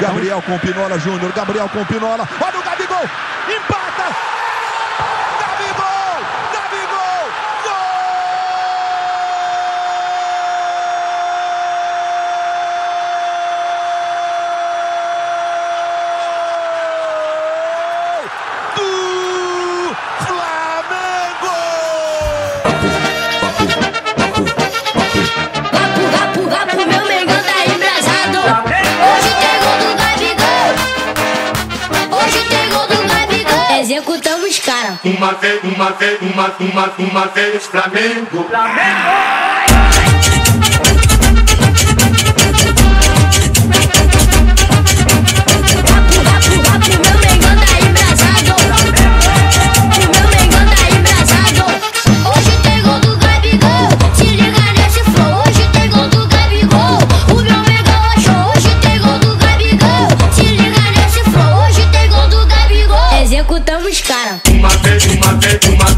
Gabriel com Pinola Júnior, Gabriel com Pinola. Olha executamos cara. Uma vez, uma vez, uma, uma, uma vez, Flamengo. Flamengo! Estamos cara. Uma vez, uma vez, uma vez.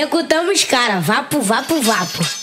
Executamos, cara. Vapo, vapo, vapo.